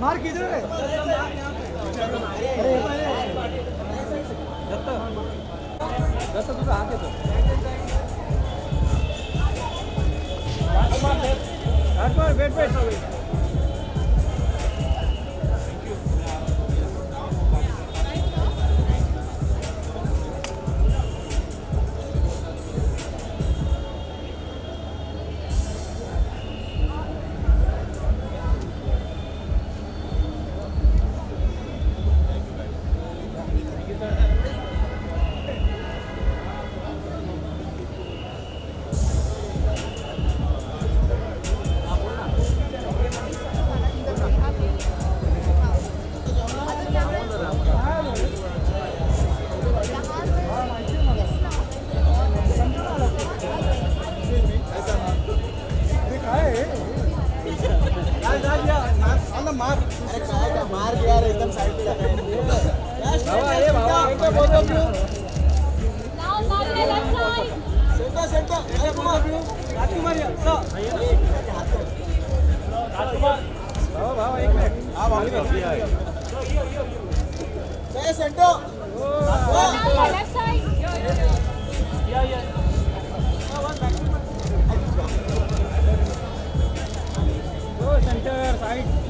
Mark किधर है। दत्त दत्त तुझा वेट मार दिया एकदम साइड पे लगा है ये बाबा ये बोल दो नाउ नाउ ले लेफ़्ट साइड सेंटर सेंटर अरे कुमार राजकुमार सा राजकुमार बाबा बाबा एक मिनट हाँ बाबा कर दिया है से सेंटर लेफ़्ट साइड या या सेंटर साइड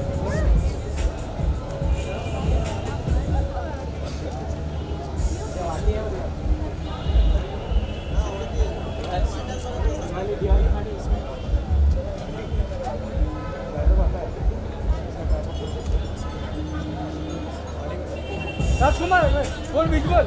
बोल विजुअल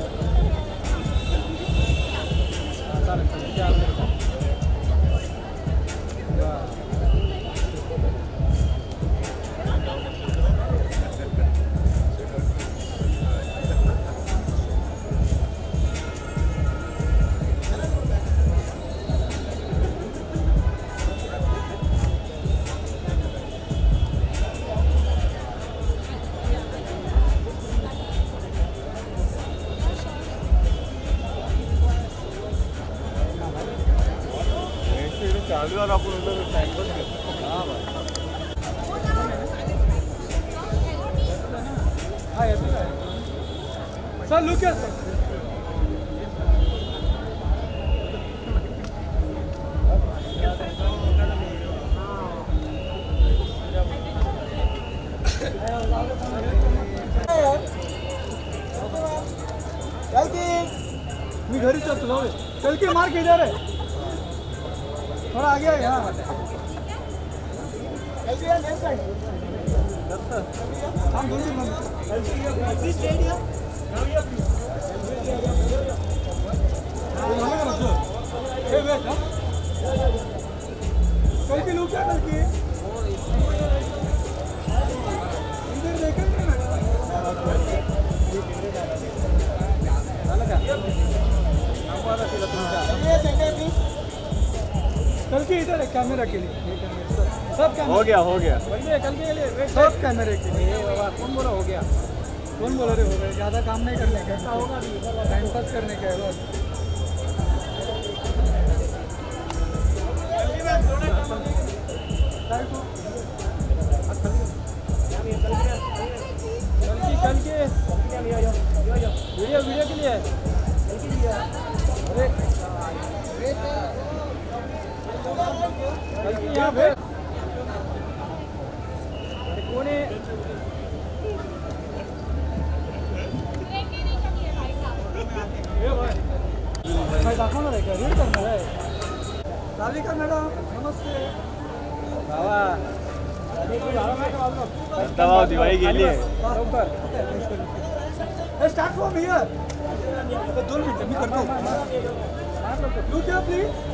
कैमरा के लिए सब कैमरा हो गया हो गया बढ़िया कल के लिए सब कैमरे के लिए कौन बोला हो गया कौन बोला रे हो गया ज़्यादा काम नहीं करने का ऐसा होगा टाइम पास करने का है बस कल की वीडियो वीडियो के लिए अरे राधिका मॅडम नमस्ते बाबा दवा दिवाळी गेली आहे स्टार्ट फ्रॉम हिअर दोन मिनिटं मी करतो क्या प्लीज़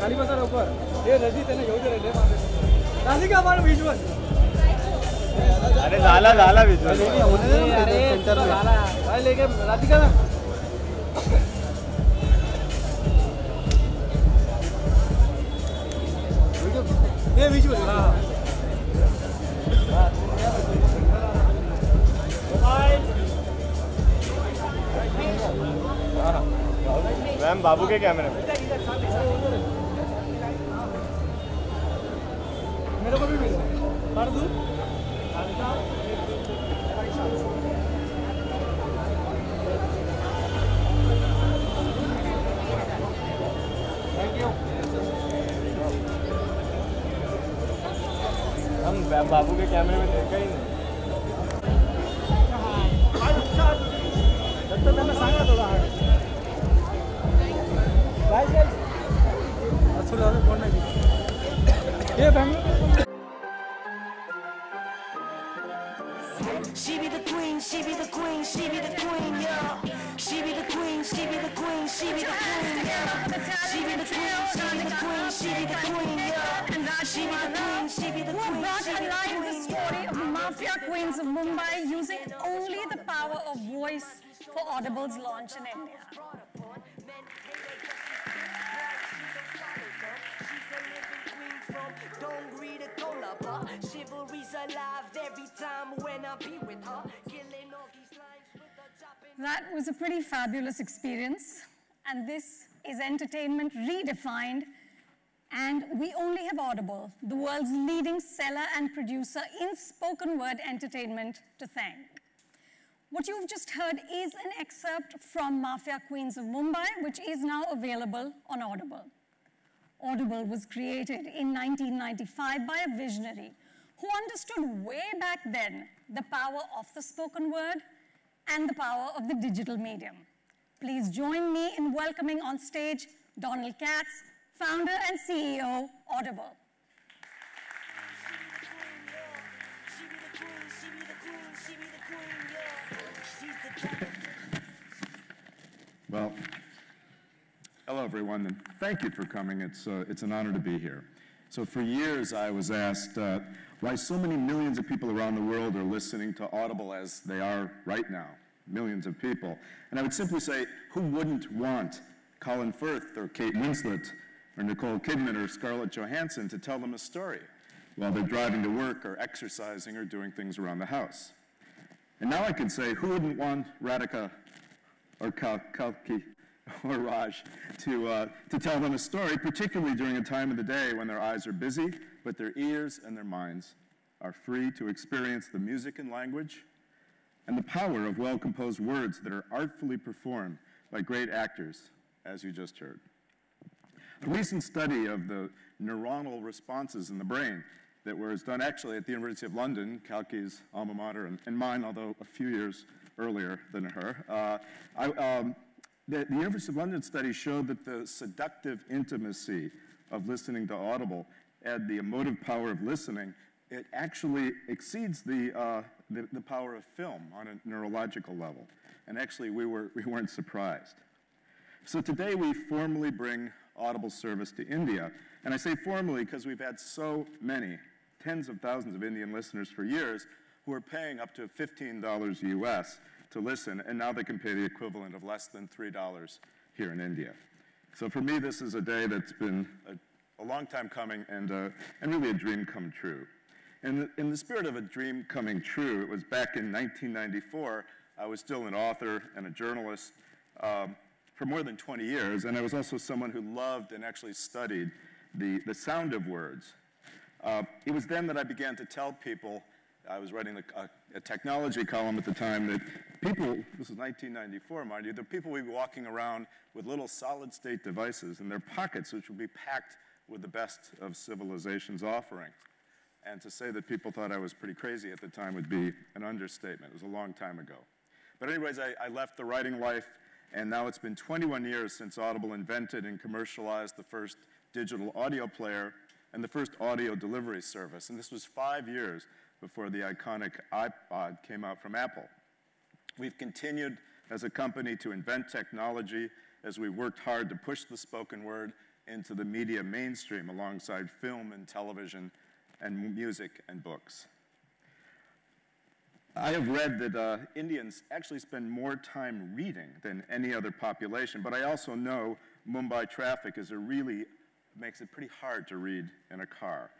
खाली बसा लवकर हे। रज़ी त्यांना घेऊ दे रे लय राधिका पण विज्युअल अरे झाला झाला व्हिज्युअल काय लेके राधिका ना। हे विज्युअल हा। मैम बाबू के कैमरे में। मेरे को भी मिल। कर दूँ बाबू के कैमरे में देखा ही नहीं दत्त त्यांना सांगा थोडा हार्ड काय काय असं लावलं कोण नाही हे Bangalore She be the queen, she be the queen, she be the queen, yeah. She be the queen, she be the queen, she be the queen, Queens of Mumbai using only the power of voice for Audible's launch in India. That was a pretty fabulous experience, and this is entertainment redefined. And we only have Audible, the world's leading seller and producer in spoken word entertainment, to thank. What you've just heard is an excerpt from Mafia Queens of Mumbai, which is now available on Audible. Audible was created in 1995 by a visionary who understood way back then the power of the spoken word and the power of the digital medium. Please join me in welcoming on stage Donald Katz, founder and CEO, Audible. Well, hello everyone, and thank you for coming. It's, uh, it's an honor to be here. So for years I was asked uh, why so many millions of people around the world are listening to Audible as they are right now, millions of people. And I would simply say, who wouldn't want Colin Firth or Kate Winslet or Nicole Kidman or Scarlett Johansson to tell them a story while they're driving to work or exercising or doing things around the house? And now I can say, who wouldn't want Radhika or Kal- Kalki or Raj to, uh, to tell them a story, particularly during a time of the day when their eyes are busy, but their ears and their minds are free to experience the music and language and the power of well composed words that are artfully performed by great actors, as you just heard. A recent study of the neuronal responses in the brain that was done actually at the University of London, Kalki's alma mater, and, and mine, although a few years earlier than her. Uh, I, um, the, the University of London study showed that the seductive intimacy of listening to Audible and the emotive power of listening, it actually exceeds the, uh, the, the power of film on a neurological level. And actually, we, were, we weren't surprised. So today we formally bring Audible service to India. And I say formally because we've had so many, tens of thousands of Indian listeners for years who are paying up to $15 US to listen, and now they can pay the equivalent of less than $3 here in India. So for me, this is a day that's been a, a long time coming and, uh, and really a dream come true. In in the spirit of a dream coming true, it was back in 1994. I was still an author and a journalist um, for more than 20 years, and I was also someone who loved and actually studied the, the sound of words. Uh, it was then that I began to tell people, I was writing a, a, a technology column at the time, that people, this is 1994, mind you, the people would be walking around with little solid state devices in their pockets, which would be packed with the best of civilization's offerings. And to say that people thought I was pretty crazy at the time would be an understatement. It was a long time ago. But anyways, I, I left the writing life, and now it's been 21 years since Audible invented and commercialized the first digital audio player and the first audio delivery service. And this was five years before the iconic iPod came out from Apple. We've continued as a company to invent technology as we worked hard to push the spoken word into the media mainstream alongside film and television and music and books. I have read that uh, Indians actually spend more time reading than any other population, but I also know Mumbai traffic is a really, makes it pretty hard to read in a car.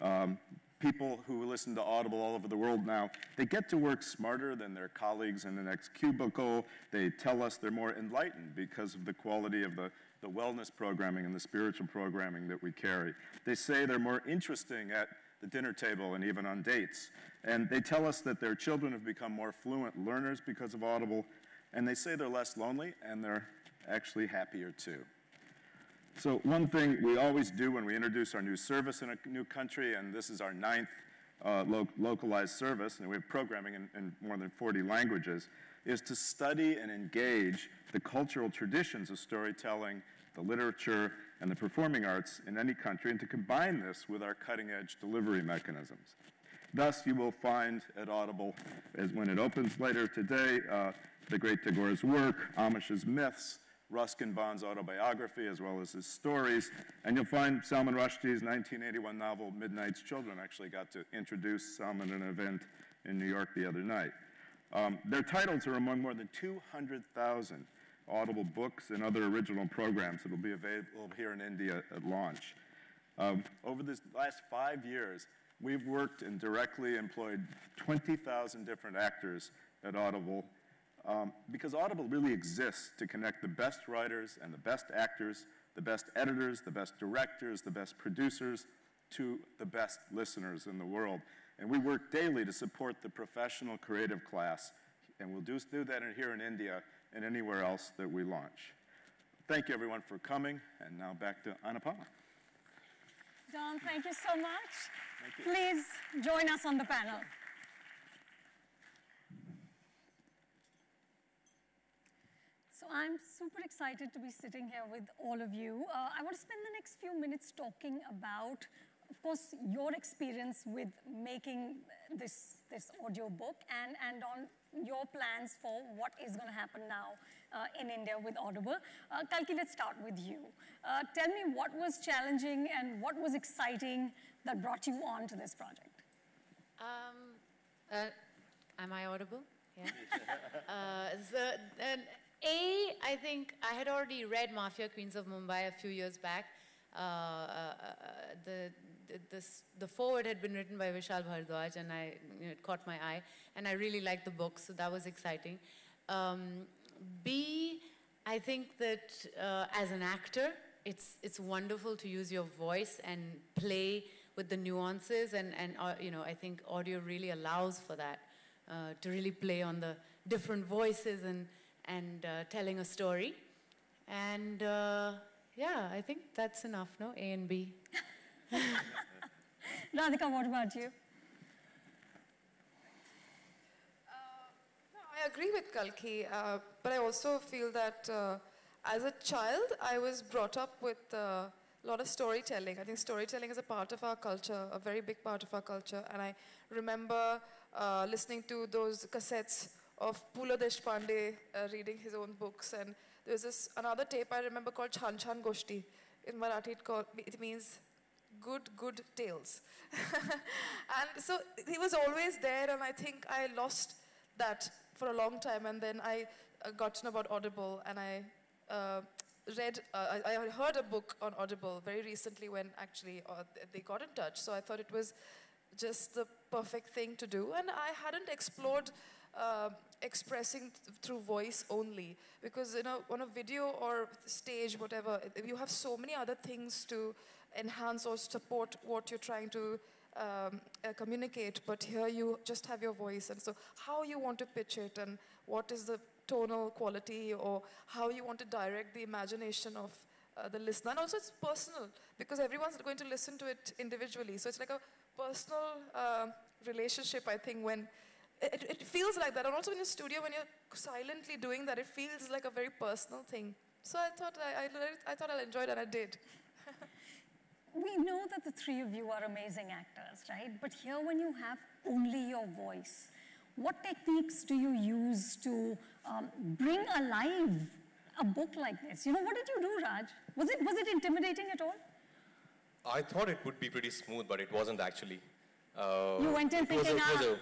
Um, people who listen to Audible all over the world now, they get to work smarter than their colleagues in the next cubicle. They tell us they're more enlightened because of the quality of the, the wellness programming and the spiritual programming that we carry. They say they're more interesting at the dinner table and even on dates. And they tell us that their children have become more fluent learners because of Audible. And they say they're less lonely and they're actually happier too. So one thing we always do when we introduce our new service in a new country, and this is our ninth uh, lo localized service, and we have programming in, in, more than 40 languages, is to study and engage the cultural traditions of storytelling, the literature, and the performing arts in any country, and to combine this with our cutting-edge delivery mechanisms. Thus, you will find at Audible, as when it opens later today, uh, the great Tagore's work, Amish's myths, Ruskin Bond's autobiography, as well as his stories. And you'll find Salman Rushdie's 1981 novel, Midnight's Children, actually got to introduce Salman at an event in New York the other night. Um, their titles are among more than 200,000 Audible books and other original programs that will be available here in India at launch. Um, over this last five years, we've worked and directly employed 20,000 different actors at Audible um, because Audible really exists to connect the best writers and the best actors, the best editors, the best directors, the best producers to the best listeners in the world. And we work daily to support the professional creative class, and we'll do, do that here in India and anywhere else that we launch. Thank you, everyone, for coming, and now back to Anupama. Don, thank you so much. Please join us on the panel. So I'm super excited to be sitting here with all of you. Uh, I want to spend the next few minutes talking about, of course, your experience with making this, this audio book and, and on your plans for what is going to happen now uh, in India with Audible. Uh, Kalki, let's start with you. Uh, tell me what was challenging and what was exciting that brought you on to this project. Um, uh, am I audible? Yeah. uh, so, and A, I think I had already read Mafia Queens of Mumbai a few years back. Uh, uh, uh the, the, this, the foreword had been written by Vishal Bhardwaj and I, you know, it caught my eye. And I really liked the book, so that was exciting. Um, B, I think that uh, as an actor, it's, it's wonderful to use your voice and play with the nuances and, and uh, you know, I think audio really allows for that, uh, to really play on the different voices and, and uh, telling a story. And uh, yeah, I think that's enough, no? A and B. Radhika, what about you? I agree with Kalki, uh, but I also feel that uh, as a child, I was brought up with uh, a lot of storytelling. I think storytelling is a part of our culture, a very big part of our culture. And I remember uh, listening to those cassettes of Pula Deshpande uh, reading his own books. And there was this another tape I remember called Chan Chan Goshti. In Marathi, it, called, it means good, good tales. and so he was always there, and I think I lost that for a long time, and then I got to know about Audible, and I uh, read, uh, I, I, heard a book on Audible very recently when actually uh, they got in touch. So I thought it was just the perfect thing to do, and I hadn't explored. Uh, expressing th through voice only because you know on a video or stage whatever you have so many other things to enhance or support what you're trying to um, uh, communicate, but here you just have your voice. And so how you want to pitch it and what is the tonal quality or how you want to direct the imagination of uh, the listener. And also it's personal because everyone's going to listen to it individually. So it's like a personal uh, relationship, I think, when it, it feels like that. And also in the studio, when you're silently doing that, it feels like a very personal thing. So I thought I, I, I thought I'll enjoy it, and I did we know that the three of you are amazing actors, right? But here, when you have only your voice, what techniques do you use to um, bring alive a book like this? You know, what did you do, Raj? Was it, was it intimidating at all? I thought it would be pretty smooth, but it wasn't actually. Uh, you went in thinking, a, ah,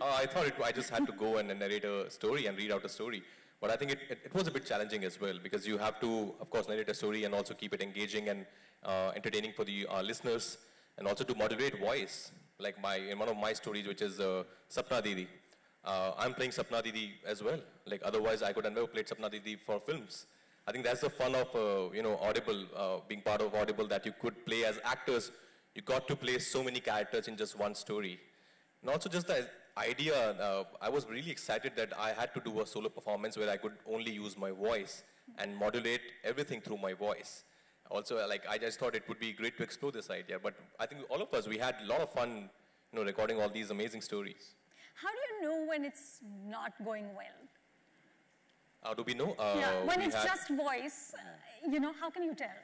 uh, I thought it, I just had to go and narrate a story and read out a story. But I think it, it, it was a bit challenging as well because you have to, of course, narrate a story and also keep it engaging and uh, entertaining for the uh, listeners and also to moderate voice. Like my, in one of my stories, which is uh, Sapna Didi, uh, I'm playing Sapna Didi as well. Like otherwise, I could have never played Sapna Didi for films. I think that's the fun of, uh, you know, Audible, uh, being part of Audible, that you could play as actors. You got to play so many characters in just one story. And also just the idea, uh, I was really excited that I had to do a solo performance where I could only use my voice and modulate everything through my voice. Also, uh, like, I just thought it would be great to explore this idea. But I think all of us, we had a lot of fun, you know, recording all these amazing stories. How do you know when it's not going well? How do we know? Uh, yeah, when it's had- just voice, uh, you know, how can you tell?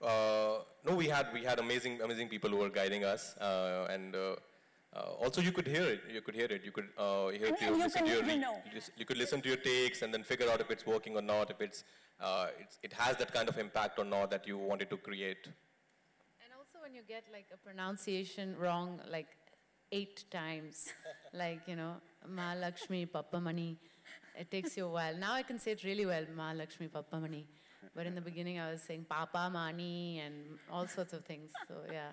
Uh, no, we had we had amazing amazing people who were guiding us, uh, and uh, uh, also you could hear it. You could hear it. You could uh, hear And- it. and you listen can- to your you re- know. you could listen to your takes and then figure out if it's working or not. If it's, uh, it's it has that kind of impact or not that you wanted to create. And also when you get like a pronunciation wrong like eight times, like, you know, Mahalakshmi Pappamani, it takes you a while. Now I can say it really well, Mahalakshmi Pappamani. But in the beginning I was saying Papa Mani and all sorts of things. So yeah.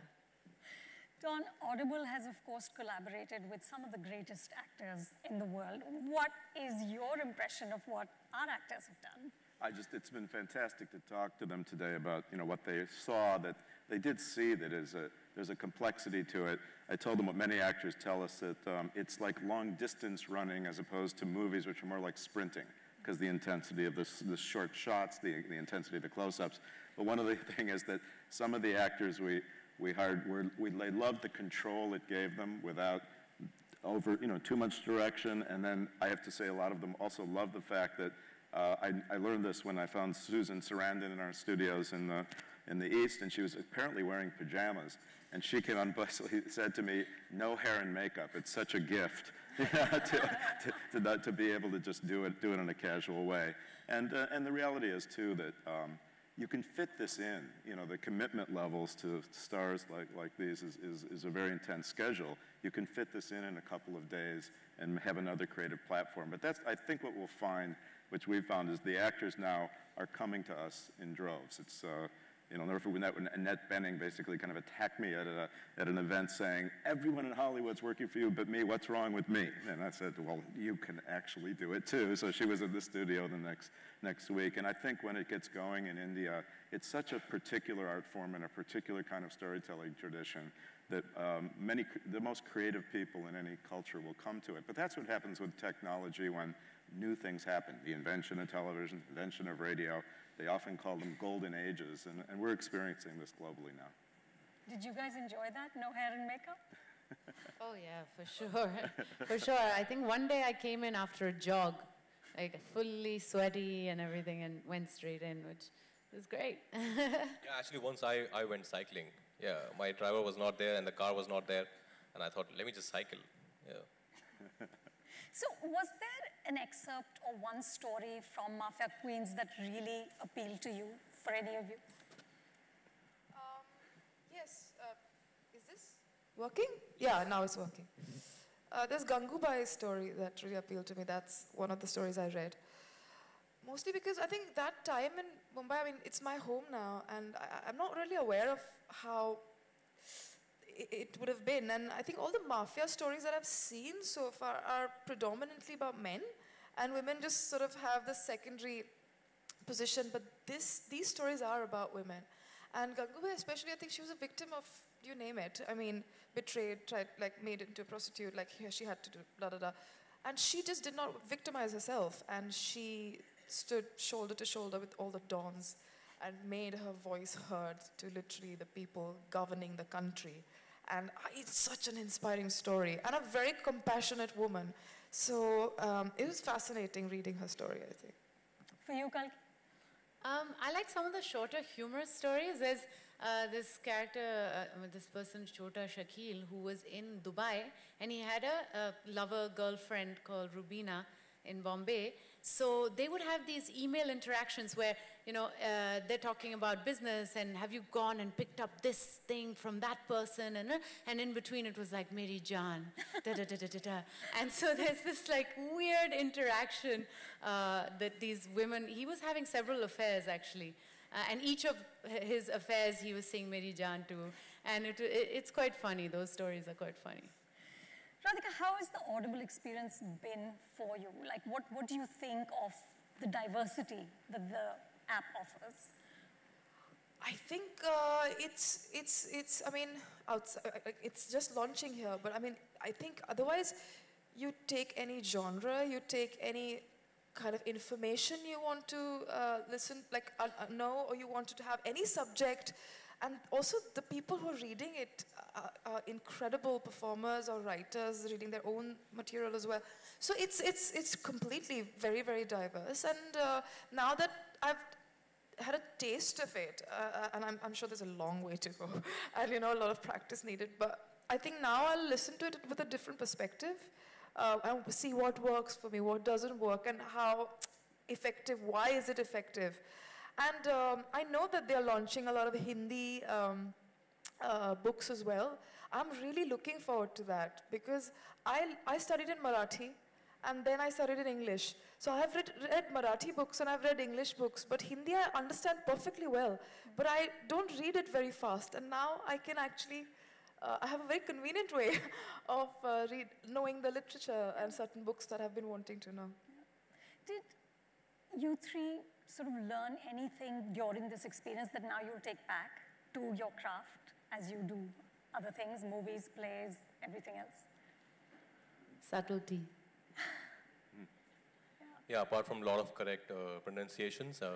Don, Audible has, of course, collaborated with some of the greatest actors in the world. What is your impression of what our actors have done? I just, it's been fantastic to talk to them today about, you know, what they saw, that they did see that is a, there's a complexity to it. I told them what many actors tell us, that um, it's like long distance running as opposed to movies, which are more like sprinting, because the intensity of this, the short shots, the, the intensity of the close-ups. But one of the thing is that some of the actors we, we hired, we, they loved the control it gave them without over, you know, too much direction. And then I have to say a lot of them also love the fact that uh, I, I learned this when I found Susan Sarandon in our studios in the, in the East, and she was apparently wearing pajamas. And she came on, basically said to me, no hair and makeup. It's such a gift to, to, to, to be able to just do it, do it in a casual way. And, uh, and the reality is, too, that um, you can fit this in. You know, the commitment levels to stars like, like these is, is, is a very intense schedule. You can fit this in in a couple of days and have another creative platform. But that's, I think, what we'll find, which we've found, is the actors now are coming to us in droves. It's, uh, you know, never forget when that- when Annette Bening basically kind of attacked me at, a, at an event saying, everyone in Hollywood's working for you but me, what's wrong with me? And I said, well, you can actually do it too. So she was in the studio the next, next week. And I think when it gets going in India, it's such a particular art form and a particular kind of storytelling tradition that um, many, the most creative people in any culture will come to it. But that's what happens with technology when new things happen. The invention of television, the invention of radio, they often call them golden ages, and, and we're experiencing this globally now. Did you guys enjoy that? No hair and makeup? Oh yeah, for sure. for sure. I think one day I came in after a jog, like fully sweaty and everything, and went straight in, which was great. Yeah, actually, once I, I went cycling. Yeah, my driver was not there and the car was not there, and I thought, let me just cycle. Yeah. So, was there an excerpt or one story from Mafia Queens that really appealed to you, for any of you? Um, yes. Uh, is this working? Yeah, now it's working. Uh, there's Gangubai's story that really appealed to me. That's one of the stories I read. Mostly because I think that time in Mumbai, I mean, it's my home now, and I, I'm not really aware of how it, would have been. And I think all the mafia stories that I've seen so far are predominantly about men, and women just sort of have the secondary position. But this, these stories are about women. And Gangubai, especially, I think she was a victim of, you name it. I mean, betrayed, tried, like, made into a prostitute, like, here she had to do, blah, blah, blah. And she just did not victimize herself. And she stood shoulder to shoulder with all the dons and made her voice heard to literally the people governing the country. And it's such an inspiring story and a very compassionate woman. So um, it was fascinating reading her story, I think. For you, Kalki? Um, I like some of the shorter humorous stories. There's uh, this character, uh, uh, this person, Chota Shakil, who was in Dubai and he had a, a lover girlfriend called Rubina in Bombay. So they would have these email interactions where, you know, uh, they're talking about business and have you gone and picked up this thing from that person? And, uh, and in between it was like, Mary Jaan, da da da da da da. And so there's this like weird interaction uh, that these women, he was having several affairs actually. Uh, and each of his affairs he was saying Mary Jaan too. And it, it, it's quite funny, those stories are quite funny. Radhika, how has the Audible experience been for you? Like, what, what do you think of the diversity that the app offers? I think uh, it's it's it's. I mean, uh, uh, it's just launching here, but I mean, I think otherwise, you take any genre, you take any kind of information you want to uh, listen, like uh, uh, know, or you want to have any subject, and also the people who are reading it are, are incredible performers or writers reading their own material as well. So it's it's it's completely very very diverse, and uh, now that I've had a taste of it, uh, and I'm, I'm sure there's a long way to go, and you know a lot of practice needed. But I think now I'll listen to it with a different perspective, uh, and see what works for me, what doesn't work, and how effective. Why is it effective? And um, I know that they're launching a lot of Hindi um, uh, books as well. I'm really looking forward to that because I I studied in Marathi and then I studied in English. So I have read, read Marathi books and I've read English books, but Hindi I understand perfectly well. But I don't read it very fast, and now I can actually. Uh, I have a very convenient way of uh, read, knowing the literature and certain books that I've been wanting to know. Did you three sort of learn anything during this experience that now you'll take back to your craft as you do other things, movies, plays, everything else? Subtlety. Yeah, apart from a lot of correct uh, pronunciations, uh,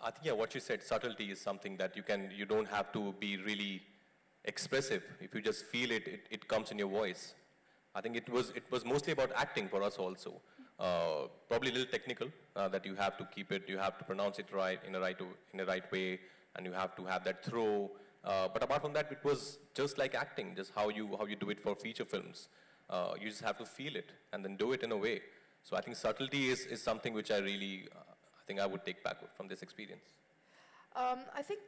I think yeah, what you said, subtlety is something that you can, you don't have to be really expressive. If you just feel it, it, it comes in your voice. I think it was, it was mostly about acting for us also. Uh, probably a little technical, uh, that you have to keep it, you have to pronounce it right in a right, in a right way, and you have to have that throw. Uh, but apart from that, it was just like acting, just how you, how you do it for feature films. Uh, you just have to feel it and then do it in a way. So I think subtlety is, is something which I really, uh, I think I would take back from this experience. Um, I think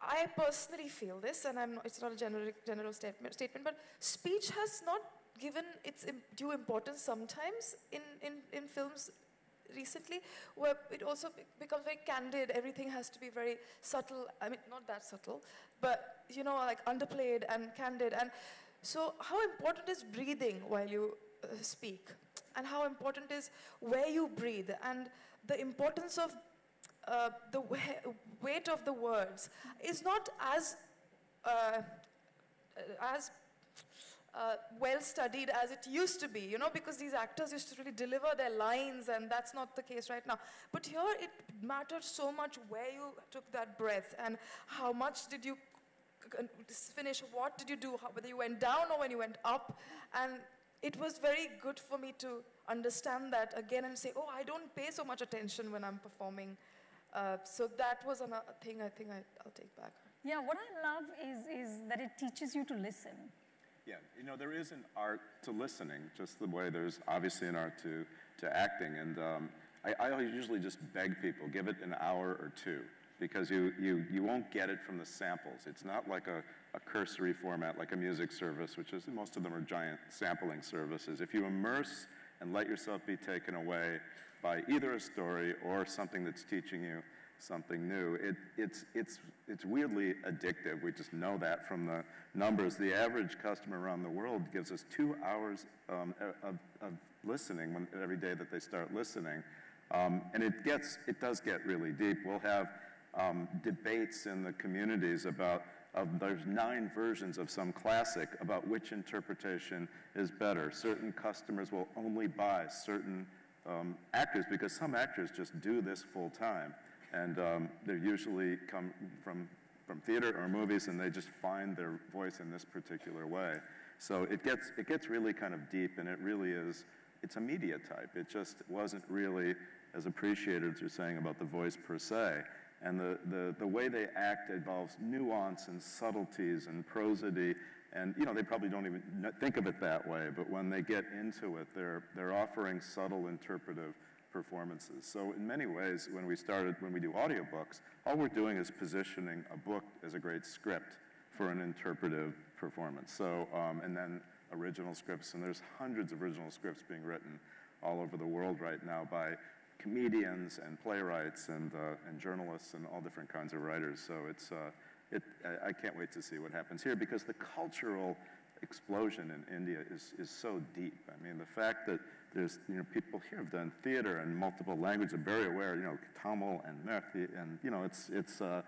I personally feel this, and I'm it's not a generic, general statement, statement, but speech has not given its due importance sometimes in, in, in films recently, where it also becomes very candid. Everything has to be very subtle. I mean, not that subtle, but you know, like underplayed and candid. And so, how important is breathing while you uh, speak? And how important is where you breathe and the importance of uh, the weight of the words is not as uh, as uh, well studied as it used to be, you know, because these actors used to really deliver their lines, and that's not the case right now. But here it mattered so much where you took that breath and how much did you finish, what did you do, how, whether you went down or when you went up. And it was very good for me to understand that again and say, oh, I don't pay so much attention when I'm performing. Uh, so that was another thing I think I, I'll take back. Yeah, what I love is, is that it teaches you to listen. Yeah, you know, there is an art to listening, just the way there's obviously an art to, to acting. And um, I, I usually just beg people, give it an hour or two, because you, you, you won't get it from the samples. It's not like a, a cursory format like a music service, which is, most of them are giant sampling services. If you immerse and let yourself be taken away by either a story or something that's teaching you something new. It, it's, it's, it's weirdly addictive. We just know that from the numbers. The average customer around the world gives us two hours um, of, of listening when, every day that they start listening. Um, and it, gets, it does get really deep. We'll have um, debates in the communities about of, there's nine versions of some classic about which interpretation is better. Certain customers will only buy certain um, actors because some actors just do this full time and um, they usually come from from theater or movies, and they just find their voice in this particular way. So it gets, it gets really kind of deep, and it really is, it's a media type. It just wasn't really as appreciated as you're saying about the voice per se. And the, the, the way they act involves nuance and subtleties and prosody. And, you know, they probably don't even think of it that way, but when they get into it, they're, they're offering subtle interpretive performances. So in many ways, when we started, when we do audiobooks, all we're doing is positioning a book as a great script for an interpretive performance. So, um, and then original scripts, and there's hundreds of original scripts being written all over the world right now by comedians and playwrights and, uh, and journalists and all different kinds of writers. So it's, uh, it, I, I can't wait to see what happens here because the cultural explosion in India is, is so deep. I mean, the fact that there's, you know, people here have done theater in multiple languages, are very aware, you know, Tamil and Marathi, and, you know, it's, it's uh,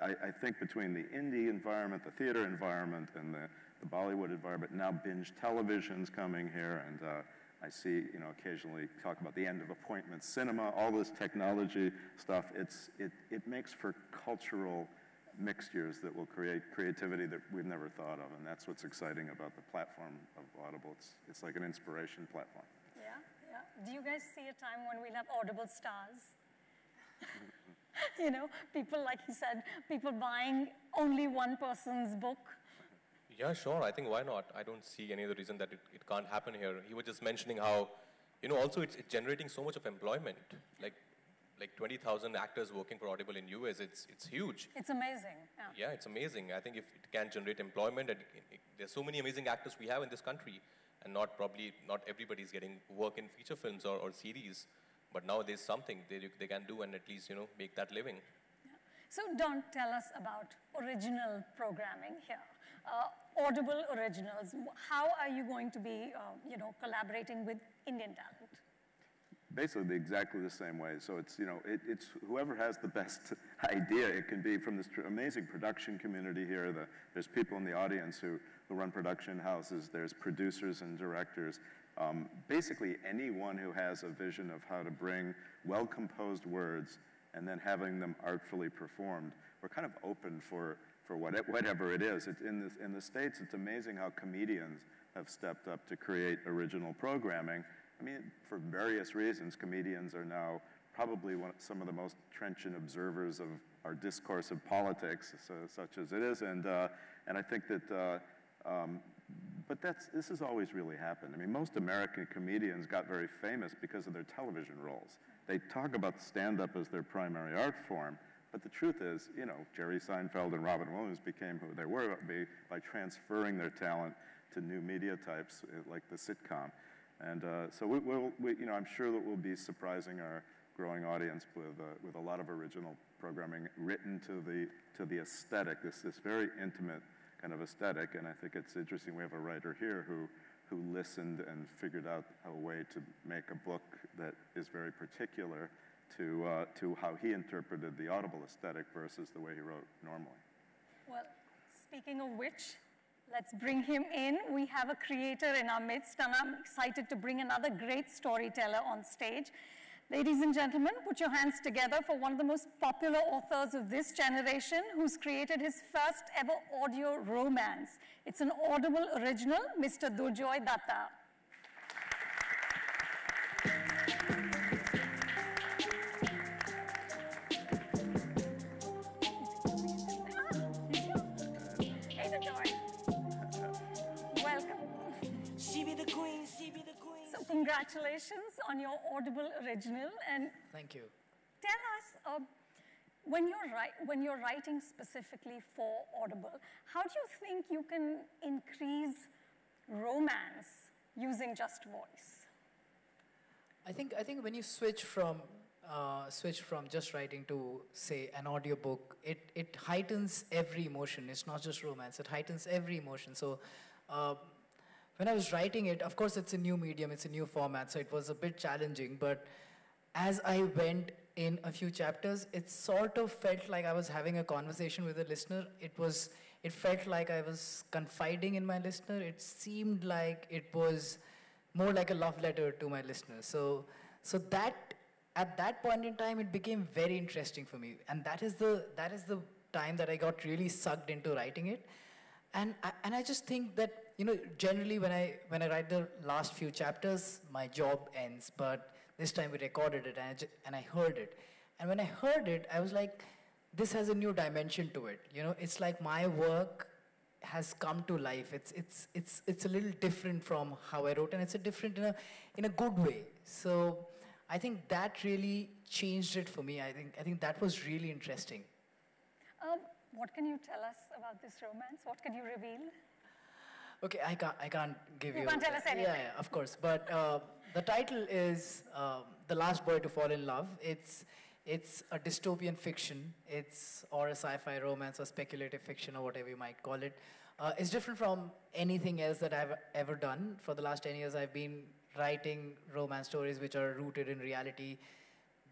I, I think between the indie environment, the theater environment, and the, the Bollywood environment, now binge television's coming here, and uh, I see, you know, occasionally talk about the end of appointment cinema, all this technology stuff. It's, it, it makes for cultural mixtures that will create creativity that we've never thought of, and that's what's exciting about the platform of Audible. It's, it's like an inspiration platform. Do you guys see a time when we'll have audible stars? you know, people, like he said, people buying only one person's book. Yeah, sure. I think why not? I don't see any other reason that it, it can't happen here. He was just mentioning how, you know, also it's, it's generating so much of employment. Like, like 20,000 actors working for Audible in US, it's, it's huge. It's amazing. Yeah. Yeah, it's amazing. I think if it can generate employment, and it, it, there's so many amazing actors we have in this country, and not probably not everybody's getting work in feature films or, or series, but now there's something they, they can do and at least you know make that living. So, don't tell us about original programming here. Uh, Audible originals. How are you going to be, uh, you know, collaborating with Indian talent? basically exactly the same way. So it's, you know, it, it's whoever has the best idea. It can be from this amazing production community here. The, there's people in the audience who, who run production houses. There's producers and directors. Um, basically anyone who has a vision of how to bring well-composed words and then having them artfully performed. We're kind of open for, for what, whatever it is. It's in, this, in the States, it's amazing how comedians have stepped up to create original programming. I mean, for various reasons, comedians are now probably one, some of the most trenchant observers of our discourse of politics, so, such as it is. And, uh, and I think that, uh, um, but that's, this has always really happened. I mean, most American comedians got very famous because of their television roles. They talk about stand-up as their primary art form, but the truth is, you know, Jerry Seinfeld and Robin Williams became who they were by transferring their talent to new media types like the sitcom. And uh, so we, will we, you know, I'm sure that we'll be surprising our growing audience with, uh, with a lot of original programming written to the, to the aesthetic, this, this very intimate kind of aesthetic. And I think it's interesting we have a writer here who, who listened and figured out a way to make a book that is very particular to, uh, to how he interpreted the audible aesthetic versus the way he wrote normally. Well, speaking of which, Let's bring him in. We have a creator in our midst, and I'm excited to bring another great storyteller on stage. Ladies and gentlemen, put your hands together for one of the most popular authors of this generation who's created his first ever audio romance. It's an Audible original, Mr. Durjoy Datta. Congratulations on your Audible original. And thank you. Tell us, uh, when you're when you're writing specifically for Audible, how do you think you can increase romance using just voice? I think I think when you switch from uh, switch from just writing to say an audiobook, it it heightens every emotion. It's not just romance; it heightens every emotion. So. Uh, when I was writing it, of course, it's a new medium, it's a new format, so it was a bit challenging. But as I went in a few chapters, it sort of felt like I was having a conversation with a listener. It was, it felt like I was confiding in my listener. It seemed like it was more like a love letter to my listener. So, so that at that point in time, it became very interesting for me, and that is the that is the time that I got really sucked into writing it. And I, and I just think that, you know, generally when I, when I write the last few chapters, my job ends. But this time we recorded it and I, ju- and I heard it. And when I heard it, I was like, this has a new dimension to it. You know, it's like my work has come to life. It's, it's, it's, it's a little different from how I wrote, and it's a different in a, in a good way. So I think that really changed it for me. I think, I think that was really interesting. Um, what can you tell us about this romance? What can you reveal? Okay, I can't, I can't give You you. can't tell us Yeah, anything. yeah, of course. But uh, the title is um, "The Last Boy to Fall in Love." It's it's a dystopian fiction. It's or a sci-fi romance or speculative fiction or whatever you might call it. Uh, it's different from anything else that I've ever done. For the last ten years, I've been writing romance stories which are rooted in reality.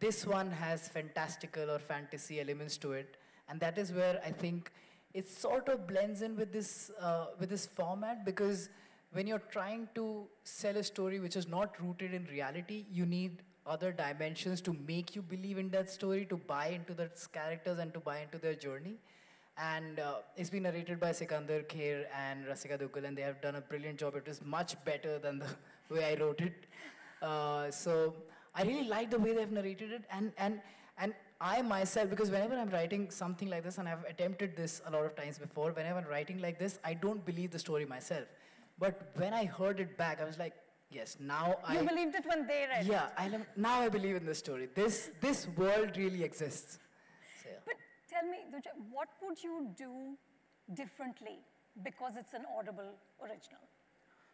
This one has fantastical or fantasy elements to it, and that is where I think it sort of blends in with this uh, with this format because when you're trying to sell a story which is not rooted in reality, you need other dimensions to make you believe in that story, to buy into those characters and to buy into their journey. And uh, it's been narrated by Sikandar Kher and Rasika Duggal, and they have done a brilliant job. It is much better than the way I wrote it. Uh, so I really like the way they've narrated it, and and and I myself, because whenever I'm writing something like this, and I've attempted this a lot of times before, whenever I'm writing like this, I don't believe the story myself. But when I heard it back, I was like, yes, now I. You believed it when they read Yeah, it. I now I believe in this story. This this world really exists. So, yeah. But tell me, Duja, what would you do differently because it's an Audible original?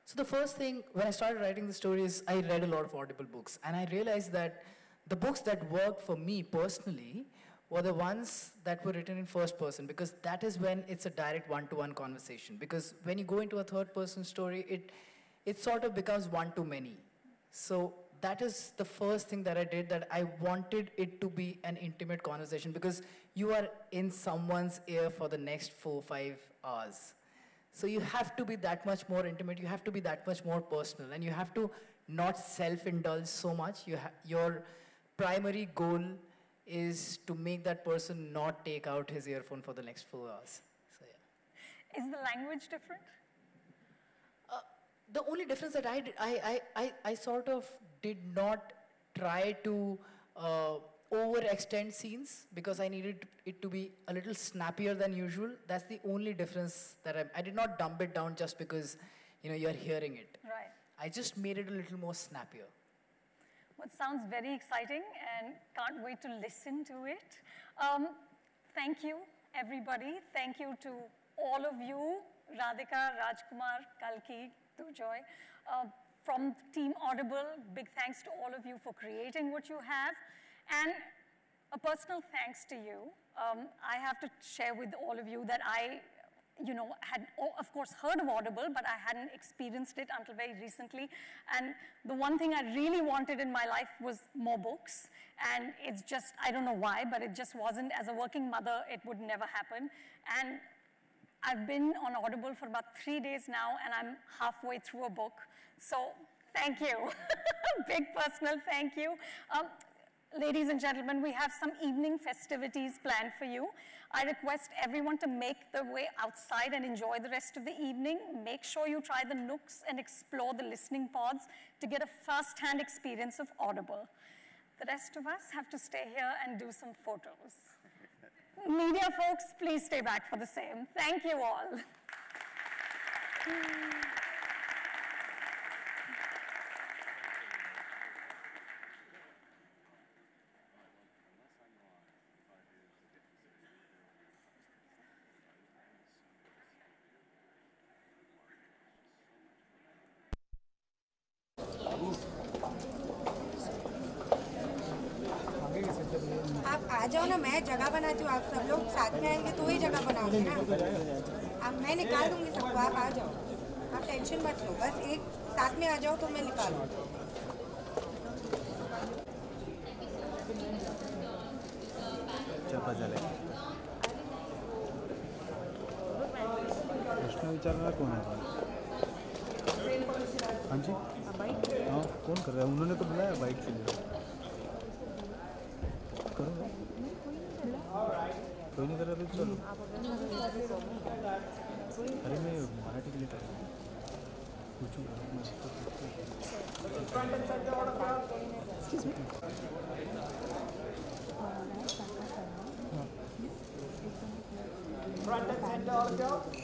So the first thing when I started writing the stories, I read a lot of Audible books, and I realized that the books that worked for me personally were the ones that were written in first person because that is when it's a direct one-to-one conversation. Because when you go into a third-person story, it it sort of becomes one to many. So that is the first thing that I did that I wanted it to be an intimate conversation because you are in someone's ear for the next four, five hours. So you have to be that much more intimate, you have to be that much more personal, and you have to not self-indulge so much. You ha- your primary goal is to make that person not take out his earphone for the next four hours. So yeah. Is the language different? the only difference that I did, I, I, I, I sort of did not try to uh, overextend scenes because I needed it to be a little snappier than usual. That's the only difference that I, I did not dump it down just because, you know, you're hearing it. Right. I just made it a little more snappier. It sounds very exciting and can't wait to listen to it. Um, thank you, everybody. Thank you to all of you, Radhika, Rajkummar, Kalki, Durjoy. Uh, from Team Audible, big thanks to all of you for creating what you have. And a personal thanks to you. Um, I have to share with all of you that I you know, had, of course, heard of Audible, but I hadn't experienced it until very recently. And the one thing I really wanted in my life was more books. And it's just, I don't know why, but it just wasn't. As a working mother, it would never happen. And I've been on Audible for about three days now, and I'm halfway through a book. So thank you. Big personal thank you. Um, Ladies and gentlemen, we have some evening festivities planned for you. I request everyone to make their way outside and enjoy the rest of the evening. Make sure you try the nooks and explore the listening pods to get a first-hand experience of Audible. The rest of us have to stay here and do some photos. Media folks, please stay back for the same. Thank you all. मैं जगह बनाती हूँ आप सब लोग साथ में आएँगे तो ही जगह बनाओगे ना अब मैं निकाल दूँगी सबको आप आ जाओ। आप टेंशन मत लो बस एक साथ में आ जाओ तो मैं निकालूँ। चपा चले। प्रश्न विचारना कौन है? हाँ जी। हाँ कौन कर रहा है? उन्होंने तो बुलाया बाइक के लिए। कोई नाही करत चलो। अरे मी मराठी केली काय पूछू? Front and center order.